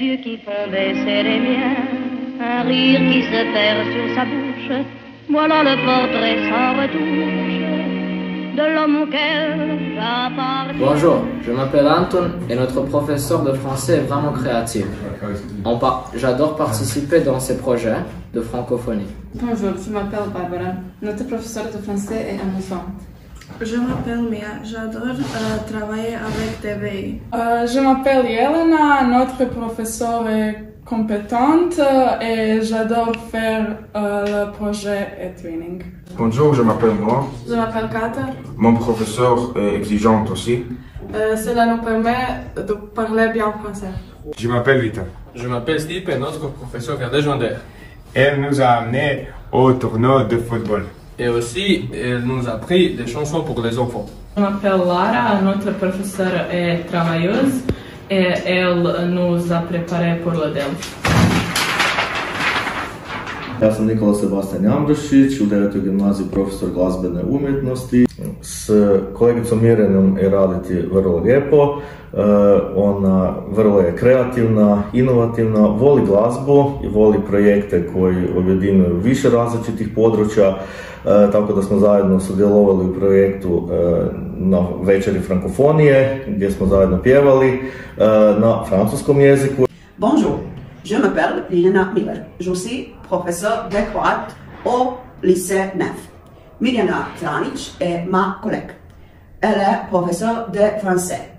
yeux qui font baisser les miens, un rire qui se perd sur sa bouche. Voilà le portrait sans retouche de l'homme auquel j'appartiens. Bonjour, je m'appelle Anton et notre professeur de français est vraiment créatif. On par- J'adore participer dans ces projets de francophonie. Bonjour, je m'appelle Barbara. Notre professeur de français est amusant. Je m'appelle Mia, j'adore euh, travailler avec TVI. Euh, je m'appelle Yelena, notre professeur est compétente euh, et j'adore faire euh, le projet et training. Bonjour, je m'appelle Noah. Je m'appelle Kata. Mon professeur est exigeant aussi. Euh, cela nous permet de parler bien français. Je m'appelle Vita. Je m'appelle Steve et notre professeur est légendaire. Elle nous a amenés au tournoi de football. Et aussi, elle nous a appris des chansons pour les enfants. Je m'appelle Lara, notre professeur est travailleuse et elle nous a préparé pour le DELF. Ja sam Nikola Sebastian Jambrošić, u 9. gimnaziji profesor glazbene umjetnosti. S kolegicom Mirjanom je raditi vrlo lijepo, E, ona vrlo je kreativna, inovativna, voli glazbu i voli projekte koji objedinuju više različitih područja, e, tako da smo zajedno sudjelovali u projektu e, na večeri frankofonije, gdje smo zajedno pjevali na francuskom jeziku. Bonjour, je m'appelle Liliana Miller. Je suis professeur de croate au lycée Neuf. Mirjana Tranic est ma collègue. Elle est professeure de français.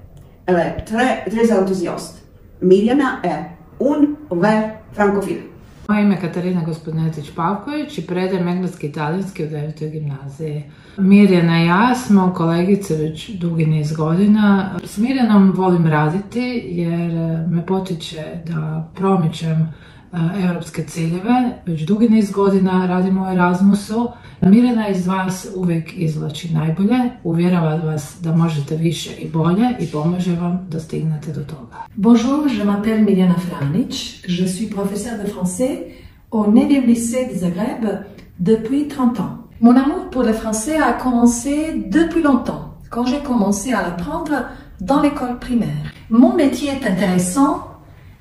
Elle est très, très enthousiaste. Mirjana est un vrai francophile. Moje ime je Katarina Gospodinetić Pavković i predajem engleski i italijanski u 9. gimnaziji. Mirjana i ja smo kolegice već dugi niz godina. S Mirjanom volim raditi jer me potiče da promičem e, europske ciljeve. Već dugi niz godina radimo Erasmusu. Mirjana iz vas uvijek izvlači najbolje, uvjerava vas da možete više i bolje i pomaže vam da stignete do toga. Bonjour, je m'appelle Miliana Franic. Je suis professeure de français au 9e lycée de Zagreb depuis 30 ans. Mon amour pour le français a commencé depuis longtemps, quand j'ai commencé à l'apprendre dans l'école primaire. Mon métier est intéressant,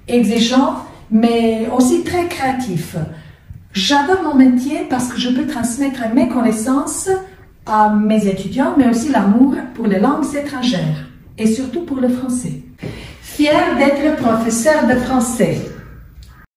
exigeant, mais aussi très créatif. J'adore mon métier parce que je peux transmettre mes connaissances à mes étudiants, mais aussi l'amour pour les langues étrangères et surtout pour le français. Fière d'être professeur de français.